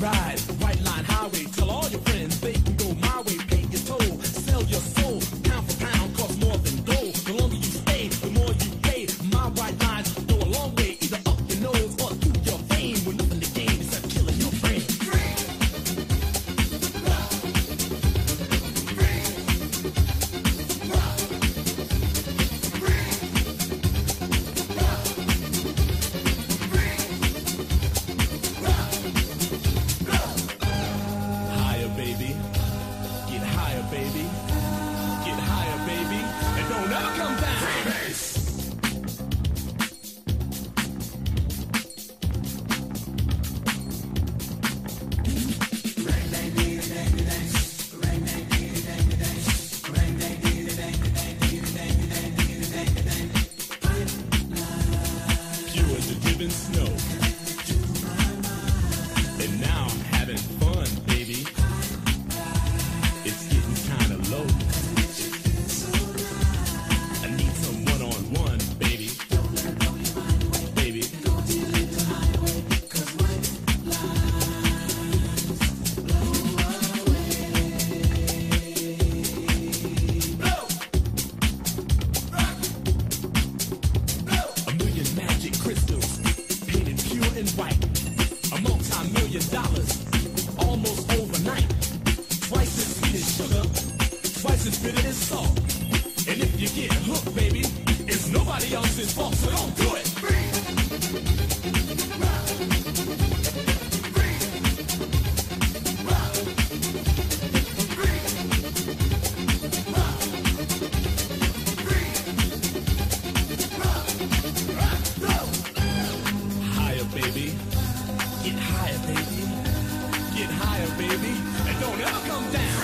ride. White line highway and right. A multi-million dollars, almost overnight. Twice as sweet as sugar, twice as bitter as salt. And if you get hooked, baby, it's nobody else's fault, so don't do it. I'll come down.